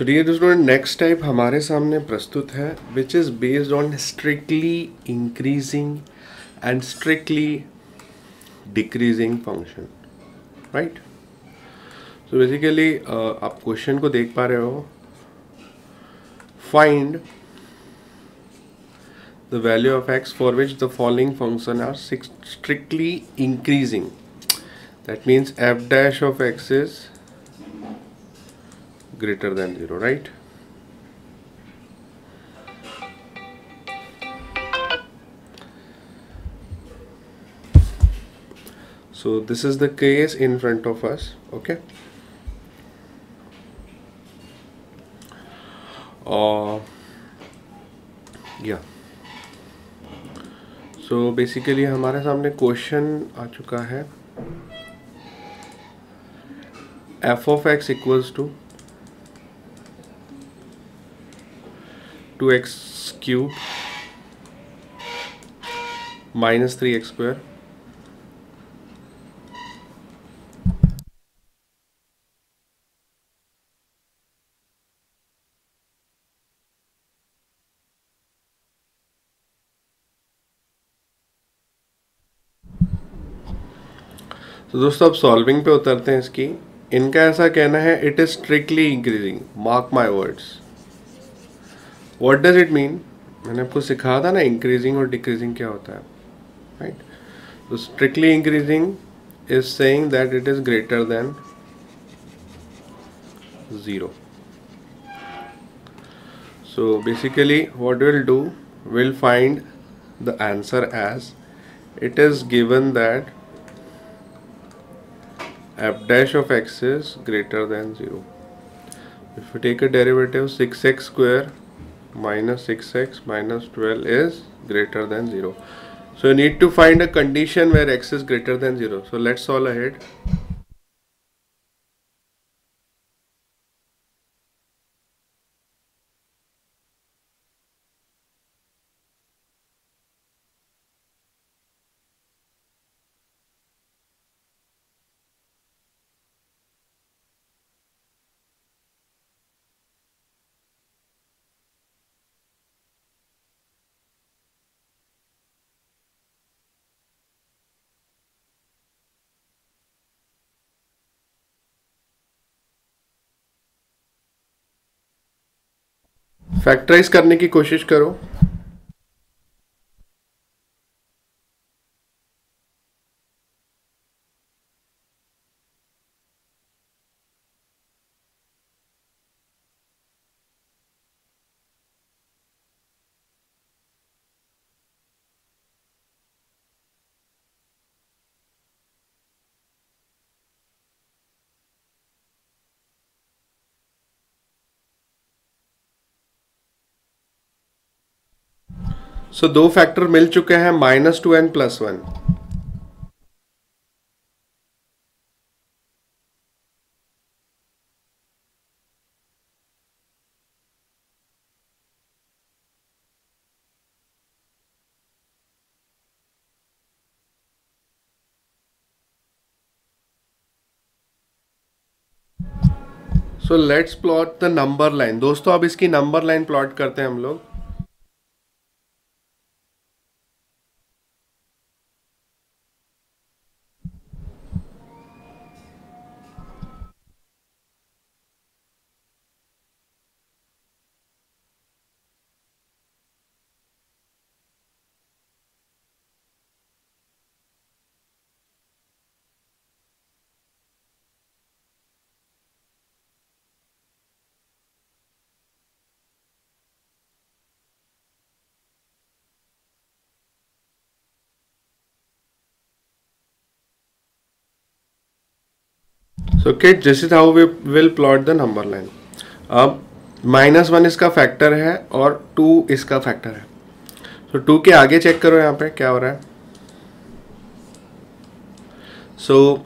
So dear student next type हमारे सामने प्रस्तुत है which is based on strictly increasing and strictly decreasing function right so basically आप question को देख पा रहे हो। Find the value of x for which the following function are strictly increasing that means f dash of x is greater than 0 right so this is the case in front of us okay uh, yeah so basically हमारे सामने question आ चुका है f of x equals to 2x cube minus 3x square. तो दोस्तों, अब solving पे उतरते हैं इसकी। इनका ऐसा कहना है it is strictly increasing mark my words what does it mean मैंने आपको सिखाया था ना इंक्रीजिंग और डिक्रीजिंग क्या होता है राइट तो strictly increasing is saying that it is greater than zero so basically what will do will find the answer as it is given that f dash of x is greater than zero if you take a derivative six x square minus 6x minus 12 is greater than 0 so you need to find a condition where x is greater than 0 so let's solve ahead factorise करने की कोशिश करो। So so, दो factor मिल चुके हैं minus two n plus one so let's plot the number line दोस्तों अब इसकी नंबर लाइन प्लॉट करते हैं हम लोग. So kid this is how we will plot the number line. अब माइनस वन इसका फैक्टर है और टू इसका फैक्टर है। तो टू के आगे चेक करो यहाँ पे, क्या हो रहा है? So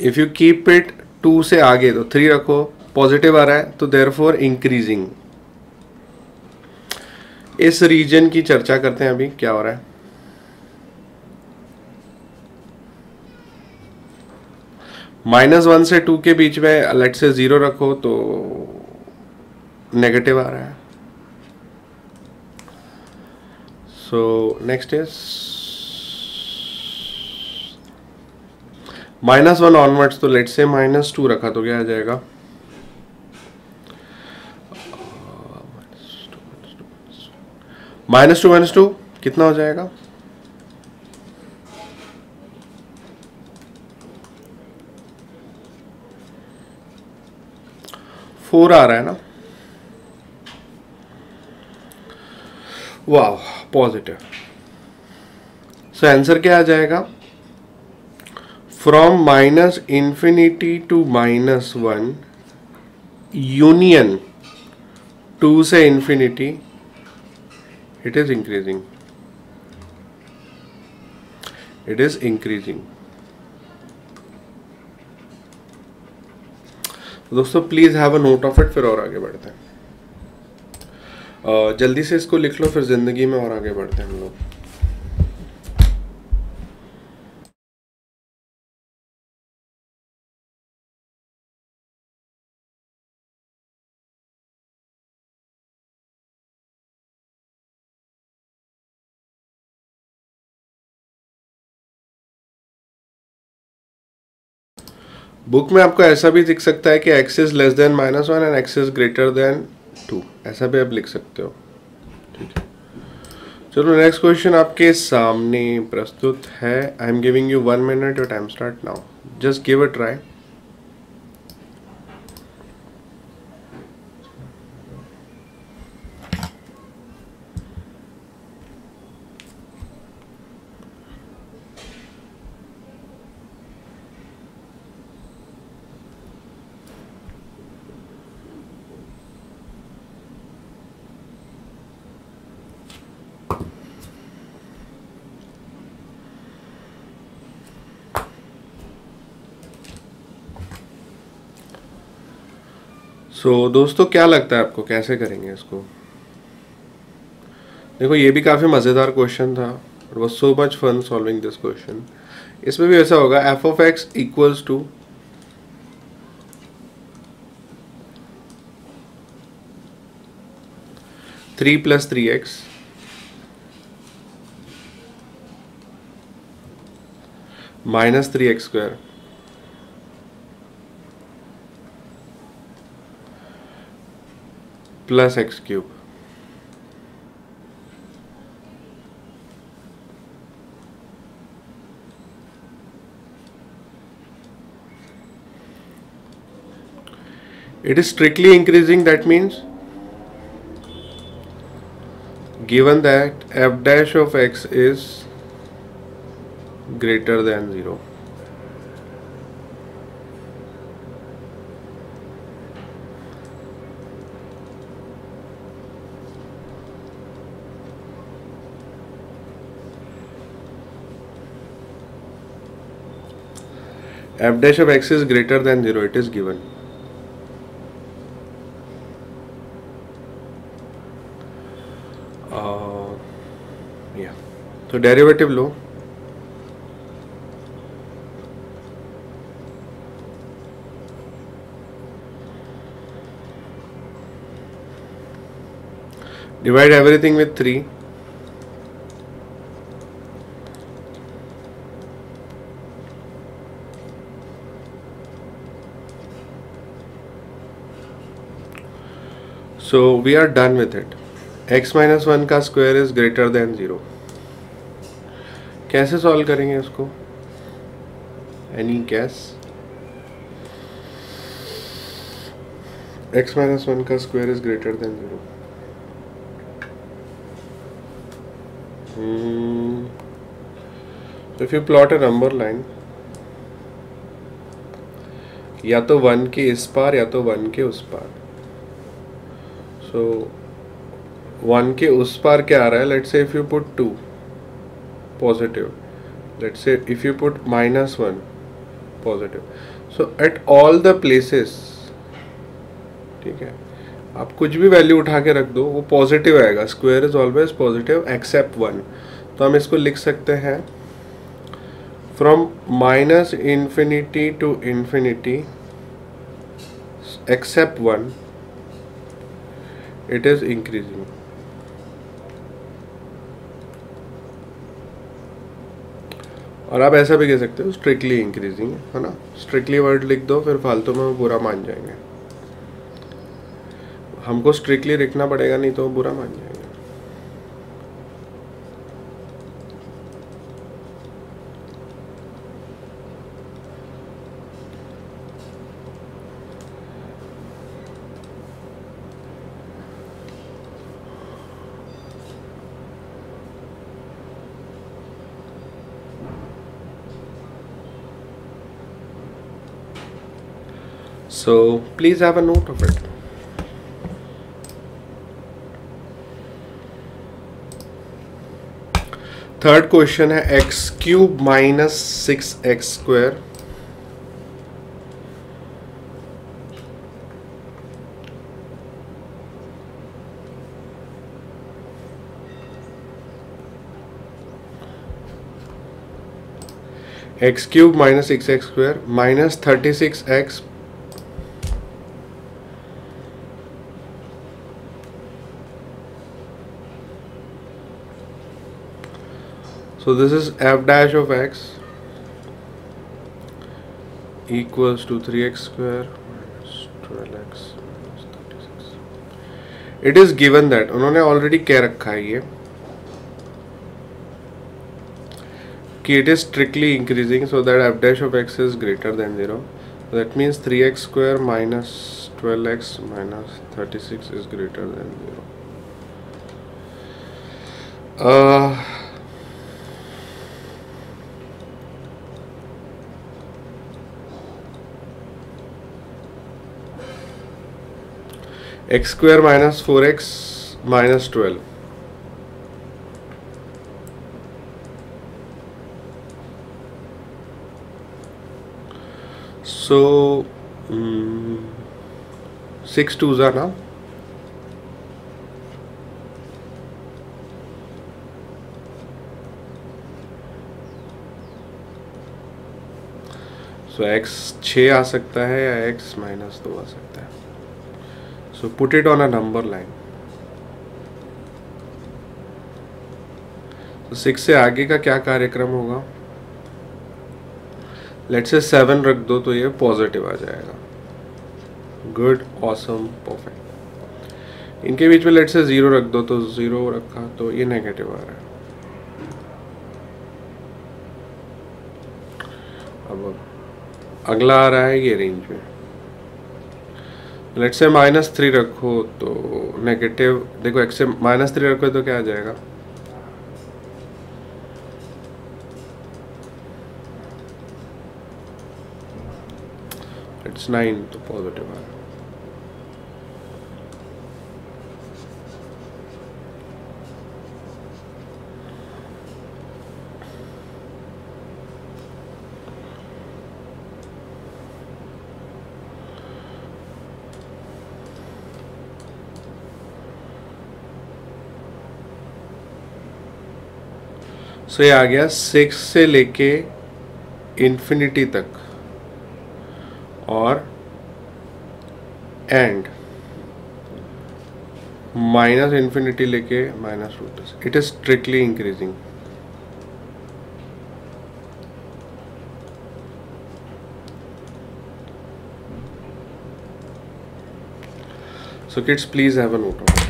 if you keep it two से आगे तो थ्री रखो पॉजिटिव आ रहा है तो देर फोर इंक्रीजिंग इस रीजन की चर्चा करते हैं अभी, क्या हो रहा है? माइनस वन से टू के बीच में लेट से ज़ीरो रखो तो नेगेटिव आ रहा है। So next is minus one onwards तो लेट से माइनस टू रखा तो क्या आ जाएगा? माइनस टू माइनस टू, कितना हो जाएगा? फोर आ रहा है ना? वाह पॉजिटिव सो आंसर क्या आ जाएगा? From minus infinity to minus one union two से infinity it is increasing. It is increasing. दोस्तों please have a note of it फिर और आगे बढ़ते हैं। जल्दी से इसको लिख लो, फिर ज़िंदगी में और आगे बढ़ते हैं हम लोग। बुक में आपको ऐसा भी दिख सकता है कि x is less than minus one and x is greater than two ऐसा भी आप लिख सकते हो। ठीक है। चलो नेक्स्ट क्वेश्चन आपके सामने प्रस्तुत है। I am giving you one minute your time start now just give a try so so, दोस्तों क्या लगता है आपको? कैसे करेंगे इसको? देखो ये भी काफ़ी मज़ेदार क्वेश्चन था was so much fun solving this question इसमें भी ऐसा होगा f of x equals to three plus three x minus three x square plus x cube. It is strictly increasing that means given that f dash of x is greater than 0. F dash of x is greater than 0 it is given. Uh, yeah. So derivative लो divide everything with 3 so we are done with it x minus one का square is greater than zero कैसे solve करेंगे इसको any case x minus one का square is greater than zero if you plot a number line या तो one के इस पार या तो वन के उस पार. सो वन के उस पार क्या आ रहा है? Let say if you put two positive let say if you put minus one positive so at all places ठीक है, आप कुछ भी वैल्यू उठा के रख दो, वो पॉजिटिव आएगा। Square is always positive except one तो हम इसको लिख सकते हैं from minus infinity to infinity except 1 it is increasing. और आप ऐसा भी कह सकते हो स्ट्रिक्टली इंक्रीजिंग है ना? स्ट्रिक्टली वर्ड लिख दो, फिर फालतू में वो बुरा मान जाएँगे। हमको स्ट्रिक्टली लिखना पड़ेगा, नहीं तो बुरा मान जाएँगे। So, please have a note of it. Third question है x cube minus six x square x cube minus six x square minus thirty six x So this is f dash of x equals to 3x square minus 12x minus 36. It is given that उन्होंने already कह रखा है ये कि it is strictly increasing so that f dash of x is greater than 0 that means 3x square minus 12x minus 36 is greater than 0 uh, x square minus four x minus twelve um, 6 twos are now. So x 6 आ सकता है या x minus दो आ सकता है? So, put it on a number line. तो six से आगे का क्या कार्यक्रम होगा? लेट से सेवन रख दो तो ये पॉजिटिव आ जाएगा. गुड ऑसम परफेक्ट इनके बीच में लेट से ज़ीरो रख दो तो ज़ीरो रखा तो ये नेगेटिव आ रहा है. अब अगला आ रहा है ये रेंज में. लेट से माइनस थ्री रखो तो नेगेटिव देखो एक्स से माइनस थ्री रखो तो क्या आ जाएगा? इट्स नाइन तो पॉजिटिव आ रहा सो ये आ गया सिक्स से लेके इन्फिनिटी तक। और एंड माइनस इन्फिनिटी लेके minus root it is strictly increasing so kids, please have a note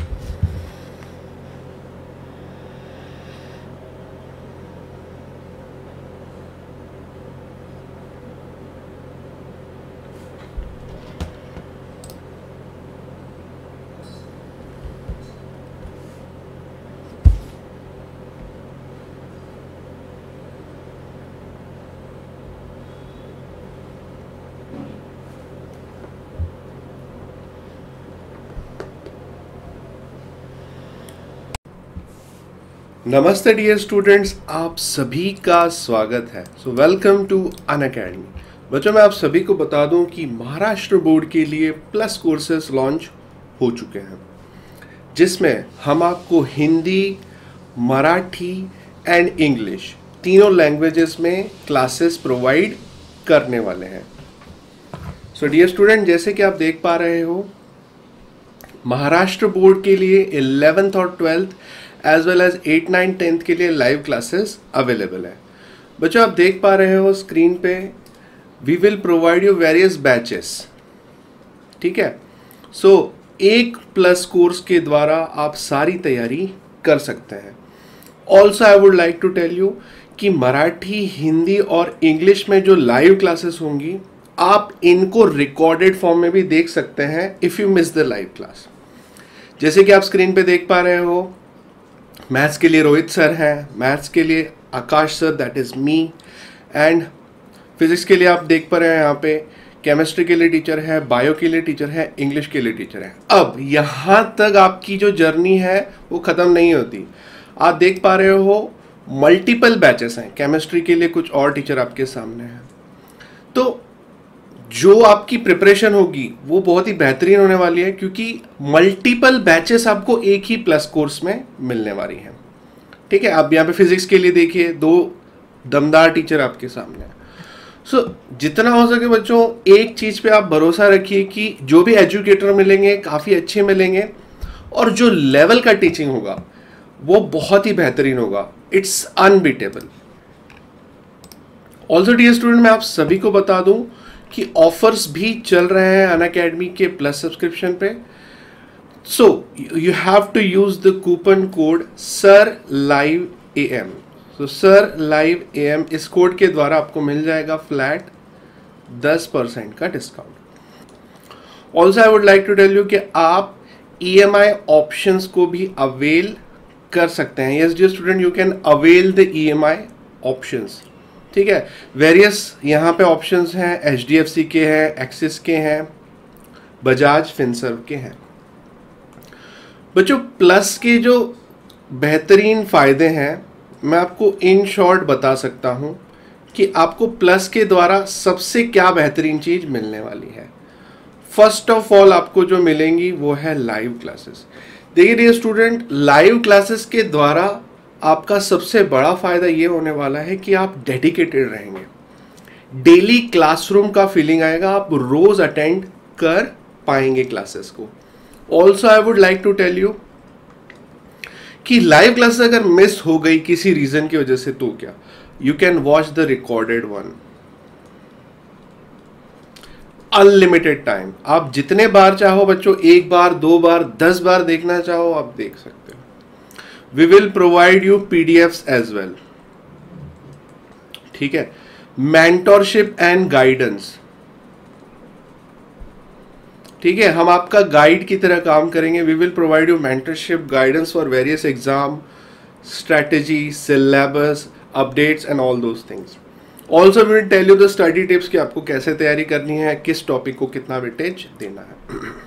नमस्ते डियर स्टूडेंट्स आप सभी का स्वागत है। So welcome to Unacademy बच्चों, मैं आप सभी को बता दूँ कि महाराष्ट्र बोर्ड के लिए प्लस कोर्सेज लॉन्च हो चुके हैं, जिसमें हम आपको हिंदी, मराठी एंड इंग्लिश तीनों लैंग्वेजेस में क्लासेस प्रोवाइड करने वाले हैं। सो डियर स्टूडेंट जैसे कि आप देख पा रहे हो, महाराष्ट्र बोर्ड के लिए इलेवेंथ और twelfth as well as eight nine tenth के लिए लाइव क्लासेस अवेलेबल है। बच्चों आप देख पा रहे हो स्क्रीन पे we will provide you various batches ठीक है? सो so, एक प्लस कोर्स के द्वारा आप सारी तैयारी कर सकते हैं। Also I would like to tell you कि मराठी हिंदी और इंग्लिश में जो लाइव क्लासेस होंगी आप इनको रिकॉर्डेड फॉर्म में भी देख सकते हैं if you miss the live class जैसे कि आप स्क्रीन पे देख पा रहे हो मैथ्स के लिए रोहित सर हैं, मैथ्स के लिए Aakash sir that is me and physics के लिए आप देख पा रहे हैं यहाँ पे केमिस्ट्री के लिए टीचर है बायो के लिए टीचर है इंग्लिश के लिए टीचर है। अब यहाँ तक आपकी जो जर्नी है, वो ख़त्म नहीं होती। आप देख पा रहे हो मल्टीपल बैचेस हैं। केमिस्ट्री के लिए कुछ और टीचर आपके सामने हैं। तो जो आपकी प्रिपरेशन होगी वो बहुत ही बेहतरीन होने वाली है क्योंकि मल्टीपल बैचेस आपको एक ही प्लस कोर्स में मिलने वाली हैं। ठीक है आप यहाँ पे फिजिक्स के लिए देखिए दो दमदार टीचर आपके सामने हैं। सो so, जितना हो सके बच्चों एक चीज़ पे आप भरोसा रखिए कि जो भी एजुकेटर मिलेंगे काफ़ी अच्छे मिलेंगे और जो लेवल का टीचिंग होगा वो बहुत ही बेहतरीन होगा। It's unbeatable also the student मैं आप सभी को बता दूँ कि ऑफर्स भी चल रहे हैं अन अकेडमी के प्लस सब्सक्रिप्शन पे। So you have to use the coupon code sir live A M तो सर लाइव ए एम इस कोड के द्वारा आपको मिल जाएगा फ्लैट दस परसेंट का discount also I would like to tell you कि आप ई एम आई ऑप्शन को भी अवेल कर सकते हैं। Yes dear student you can avail the E M I option ठीक है? वेरियस यहाँ पे ऑप्शंस हैं एच डी एफ़ सी के हैं एक्सिस के हैं बजाज फिनसर्व के हैं। बच्चों प्लस के जो बेहतरीन फ़ायदे हैं, मैं आपको इन शॉर्ट बता सकता हूँ कि आपको प्लस के द्वारा सबसे क्या बेहतरीन चीज़ मिलने वाली है। फ़र्स्ट ऑफ़ ऑल आपको जो मिलेंगी वो है लाइव क्लासेस देखिए डियर स्टूडेंट लाइव क्लासेस के द्वारा आपका सबसे बड़ा फ़ायदा ये होने वाला है कि आप डेडिकेटेड रहेंगे। डेली क्लासरूम का फीलिंग आएगा, आप रोज़ अटेंड कर पाएँगे क्लासेस को। Also I would like to tell you कि लाइव क्लासेस अगर मिस हो गई किसी रीजन की वजह से तो क्या? You can watch the recorded one unlimited time आप जितने बार चाहो बच्चों, एक बार, दो बार, दस बार देखना चाहो, आप देख सकते we will provide you PDF as well ठीक है? मेंटोरशिप एंड गाइडेंस ठीक है? हम आपका गाइड की तरह काम करेंगे. We will provide you mentorship guidance for various exam strategy syllabus updates and all those things also will tell you the study tips कि आपको कैसे तैयारी करनी है, किस टॉपिक को कितना वेटेज देना है।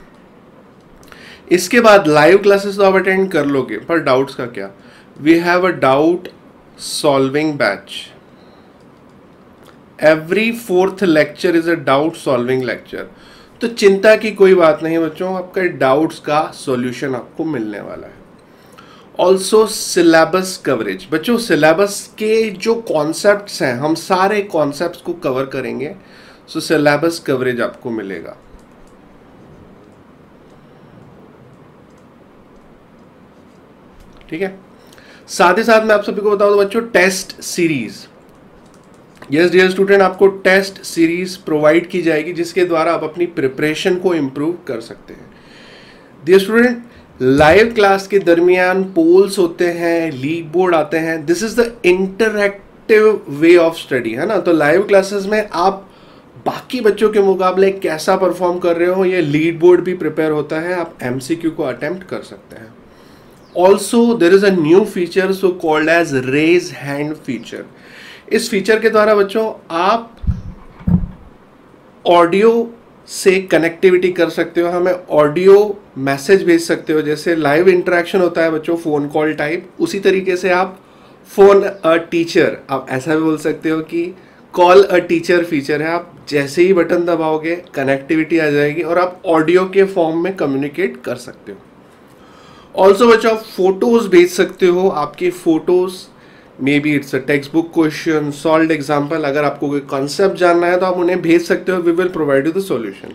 इसके बाद लाइव क्लासेस तो आप अटेंड कर लोगे, पर डाउट्स का क्या? We have a doubt solving batch every fourth lecture is a doubt solving lecture तो चिंता की कोई बात नहीं बच्चों, आपका डाउट्स का सॉल्यूशन आपको मिलने वाला है। ऑल्सो सिलेबस कवरेज बच्चों सिलेबस के जो कॉन्सेप्ट्स हैं, हम सारे कॉन्सेप्ट्स को कवर करेंगे सो सिलेबस कवरेज आपको मिलेगा। ठीक है? साथ ही साथ मैं आप सभी को बता दूँ बच्चों test series yes dear student आपको टेस्ट सीरीज़ प्रोवाइड की जाएगी, जिसके द्वारा आप अपनी प्रिपरेशन को इम्प्रूव कर सकते हैं। डियर स्टूडेंट लाइव क्लास के दरमियान पोल्स होते हैं लीड बोर्ड आते हैं। This is the interactive way of study है ना? तो लाइव क्लासेस में आप बाकी बच्चों के मुकाबले कैसा परफॉर्म कर रहे हो, ये लीड बोर्ड भी प्रिपेयर होता है, आप एमसीक्यू को अटेम्प्ट कर सकते हैं। Also there is a new feature so called as raise hand feature इस फीचर के द्वारा बच्चों, आप ऑडियो से कनेक्टिविटी कर सकते हो, हमें ऑडियो मैसेज भेज सकते हो, जैसे लाइव इंटरेक्शन होता है बच्चों फ़ोन कॉल टाइप उसी तरीके से आप फ़ोन अ टीचर आप ऐसा भी बोल सकते हो कि कॉल अ टीचर फीचर है, आप जैसे ही बटन दबाओगे कनेक्टिविटी आ जाएगी और आप ऑडियो के फॉर्म में कम्युनिकेट कर सकते हो। ऑल्सो बच्चों, आप फ़ोटोज़ भेज सकते हो। आपके photos may be it's a text book question solve example अगर आपको कोई कॉन्सेप्ट जानना है तो आप उन्हें भेज सकते हो। We will provide you the solution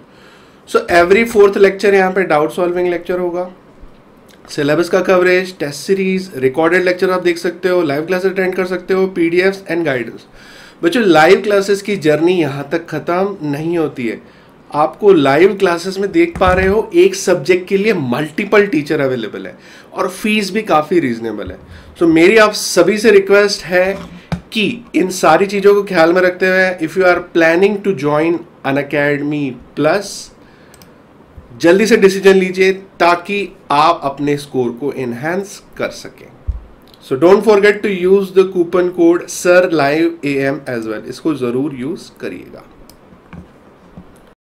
so every fourth lecture यहाँ पे डाउट सॉल्विंग लेक्चर होगा। सिलेबस का coverage test series recorded lecture आप देख सकते हो लाइव क्लासेस अटेंड कर सकते हो पीडीएफ्स एंड गाइडेंस बच्चों लाइव क्लासेस की जर्नी यहाँ तक ख़त्म नहीं होती है। आपको लाइव क्लासेस में देख पा रहे हो एक सब्जेक्ट के लिए मल्टीपल टीचर अवेलेबल है और फ़ीस भी काफ़ी रीजनेबल है। सो so, मेरी आप सभी से रिक्वेस्ट है कि इन सारी चीज़ों को ख्याल में रखते हुए if you are planning to join Unacademy plus जल्दी से डिसीज़न लीजिए ताकि आप अपने स्कोर को इनहेंस कर सकें। So don't forget to use the coupon code sir live A M as well इसको ज़रूर यूज़ करिएगा।